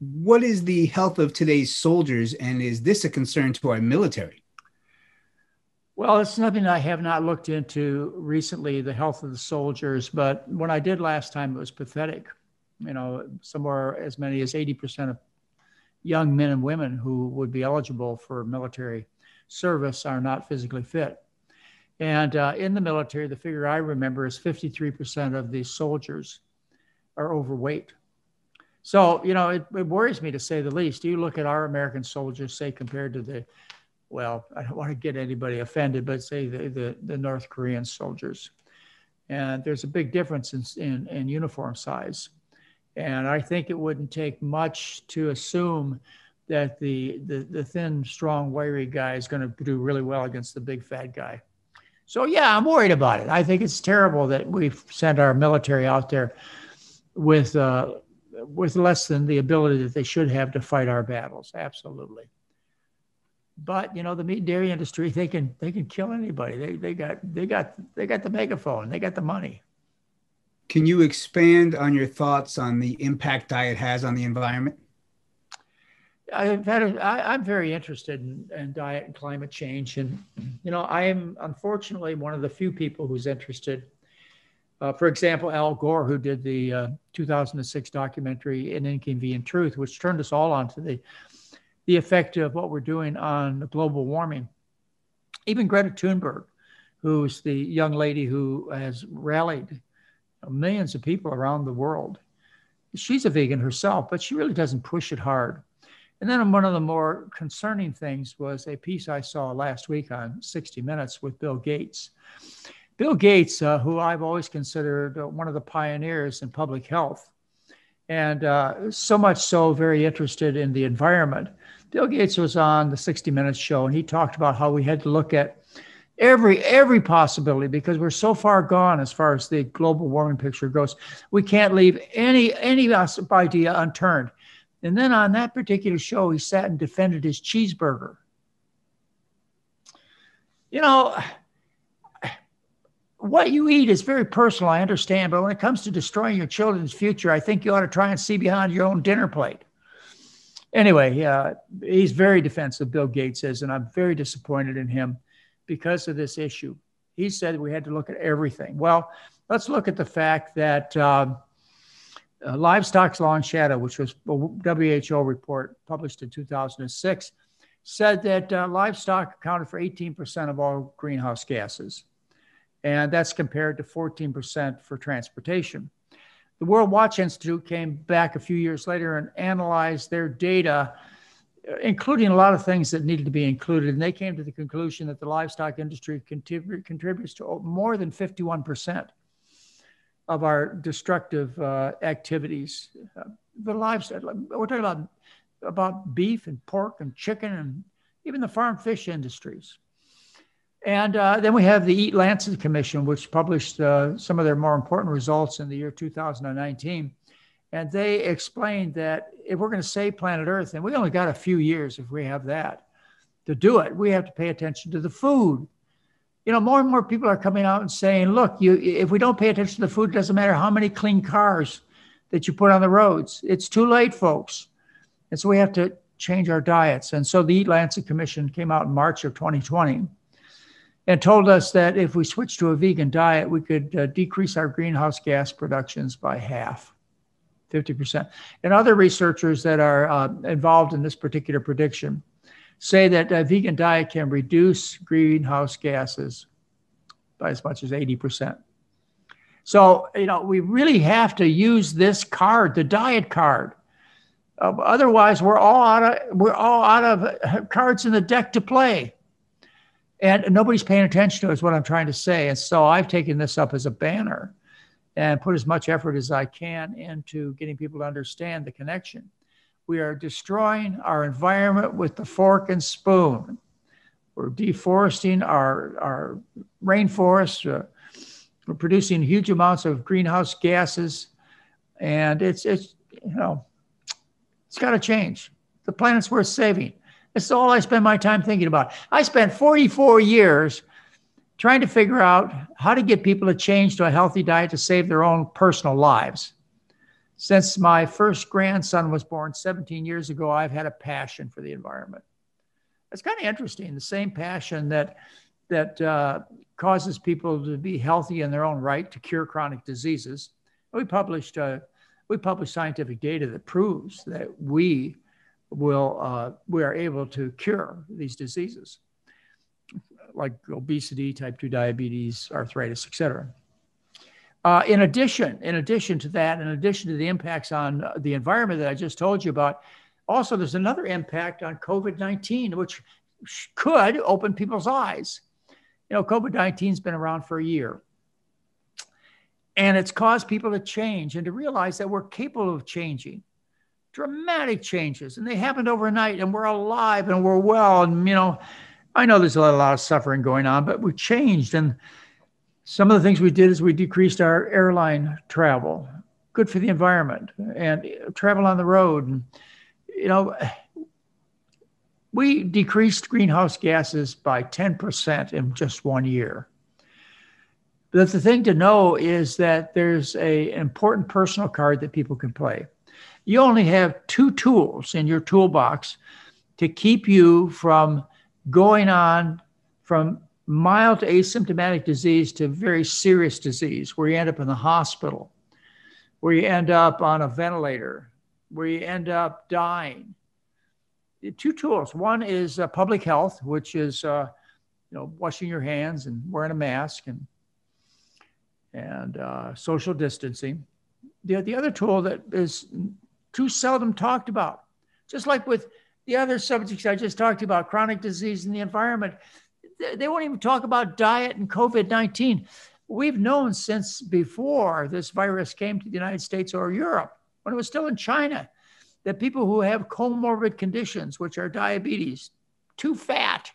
what is the health of today's soldiers, and is this a concern to our military? Well, it's something I have not looked into recently, the health of the soldiers, but when I did last time, it was pathetic. You know, somewhere as many as 80% of young men and women who would be eligible for military service are not physically fit. And uh, in the military, the figure I remember is 53% of the soldiers are overweight. So, you know, it, it, worries me to say the least. You look at our American soldiers, say, compared to the, well, I don't want to get anybody offended, but say the, the, the North Korean soldiers. And there's a big difference in, in, in uniform size. And I think it wouldn't take much to assume that the, the, the thin, strong, wiry guy is going to do really well against the big, fat guy. So, yeah, I'm worried about it. I think it's terrible that we've sent our military out there with, uh, with less than the ability that they should have to fight our battles. Absolutely. But you know, the meat and dairy industry, they can they can kill anybody. They they got they got they got the megaphone. They got the money. Can you expand on your thoughts on the impact diet has on the environment? I've had a, I, I'm very interested in, in, diet and climate change, and you know I am unfortunately one of the few people who's interested. Uh, for example, Al Gore, who did the uh, 2006 documentary "An Inconvenient Truth," which turned us all onto the the effect of what we're doing on global warming. Even Greta Thunberg, who's the young lady who has rallied millions of people around the world, she's a vegan herself, but she really doesn't push it hard and then one of the more concerning things was a piece I saw last week on 60 Minutes with Bill Gates. Bill Gates, uh, who I've always considered uh, one of the pioneers in public health, and uh, so much so very interested in the environment. Bill Gates was on the 60 Minutes show, and he talked about how we had to look at every every possibility because we're so far gone as far as the global warming picture goes. We can't leave any any idea unturned. And then on that particular show, he sat and defended his cheeseburger. You know, what you eat is very personal, I understand, but when it comes to destroying your children's future, I think you ought to try and see behind your own dinner plate. Anyway, uh, he's very defensive, Bill Gates is, and I'm very disappointed in him because of this issue. He said we had to look at everything. Well, let's look at the fact that. Uh, uh, Livestock's Long Shadow, which was a WHO report published in 2006, said that uh, livestock accounted for 18% of all greenhouse gases. And that's compared to 14% for transportation. The World Watch Institute came back a few years later and analyzed their data, uh, including a lot of things that needed to be included. And they came to the conclusion that the livestock industry contrib- contributes to more than 51% of our destructive uh, activities. Uh, the livestock, we're talking about, about beef and pork and chicken and even the farm fish industries. And uh, then we have the Eat Lancet Commission, which published uh, some of their more important results in the year 2019. And they explained that if we're going to save planet Earth, and we only got a few years if we have that to do it, we have to pay attention to the food you know, more and more people are coming out and saying, look, you, if we don't pay attention to the food, it doesn't matter how many clean cars that you put on the roads. It's too late, folks. And so we have to change our diets. And so the Eat Lancet Commission came out in March of 2020 and told us that if we switch to a vegan diet, we could uh, decrease our greenhouse gas productions by half, 50%. And other researchers that are uh, involved in this particular prediction say that a vegan diet can reduce greenhouse gases by as much as 80%. So, you know, we really have to use this card, the diet card. Uh, otherwise, we're all out of we're all out of cards in the deck to play, and nobody's paying attention to. Is what I'm trying to say. And so I've taken this up as a banner, and put as much effort as I can into getting people to understand the connection. We are destroying our environment with the fork and spoon. We're deforesting our, our rainforests. Uh, we're producing huge amounts of greenhouse gases. And it's, it's you know, it's got to change. The planet's worth saving. That's all I spend my time thinking about. I spent 44 years trying to figure out how to get people to change to a healthy diet to save their own personal lives. Since my first grandson was born 17 years ago, I've had a passion for the environment. It's kind of interesting. The same passion that that uh, causes people to be healthy in their own right to cure chronic diseases. We published uh, we published scientific data that proves that we will uh, we are able to cure these diseases like obesity, type 2 diabetes, arthritis, et cetera. Uh, in addition, in addition to that, in addition to the impacts on the environment that I just told you about, also there's another impact on COVID-19, which could open people's eyes. You know, COVID-19 has been around for a year. And it's caused people to change and to realize that we're capable of changing dramatic changes. And they happened overnight, and we're alive and we're well. And, you know, I know there's a lot, a lot of suffering going on, but we changed. And some of the things we did is we decreased our airline travel, good for the environment, and uh, travel on the road. And, you know, we decreased greenhouse gases by 10% in just one year. But the thing to know is that there's a, important personal card that people can play. You only have two tools in your toolbox to keep you from going on from mild to asymptomatic disease to very serious disease, where you end up in the hospital, where you end up on a ventilator, where you end up dying. Two tools. One is uh, public health, which is uh, you know washing your hands and wearing a mask and and uh, social distancing. The, the other tool that is too seldom talked about, just like with the other subjects I just talked about, chronic disease and the environment, they won't even talk about diet and COVID 19. We've known since before this virus came to the United States or Europe, when it was still in China, that people who have comorbid conditions, which are diabetes, too fat,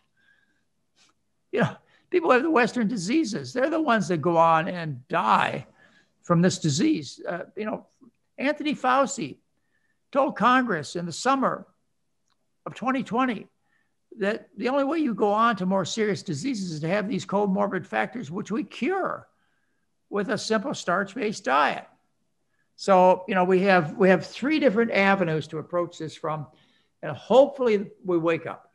you know, people have the Western diseases, they're the ones that go on and die from this disease. Uh, you know, Anthony Fauci told Congress in the summer of 2020 that the only way you go on to more serious diseases is to have these comorbid factors, which we cure with a simple starch-based diet. So, you know, we have we have three different avenues to approach this from, and hopefully we wake up.